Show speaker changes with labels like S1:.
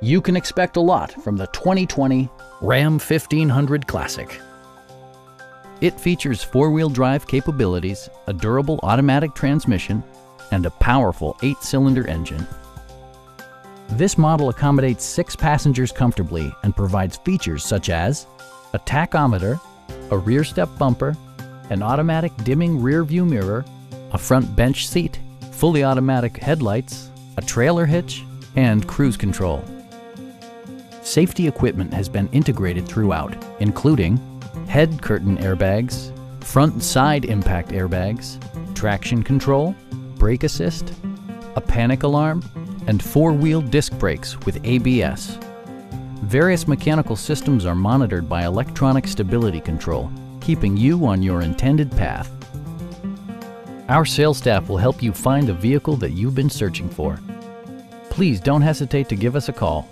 S1: You can expect a lot from the 2020 Ram 1500 Classic. It features four-wheel drive capabilities, a durable automatic transmission, and a powerful eight-cylinder engine. This model accommodates six passengers comfortably and provides features such as a tachometer, a rear step bumper, an automatic dimming rear view mirror, a front bench seat, fully automatic headlights, a trailer hitch, and cruise control. Safety equipment has been integrated throughout, including head curtain airbags, front and side impact airbags, traction control, brake assist, a panic alarm, and four-wheel disc brakes with ABS. Various mechanical systems are monitored by electronic stability control, keeping you on your intended path. Our sales staff will help you find the vehicle that you've been searching for. Please don't hesitate to give us a call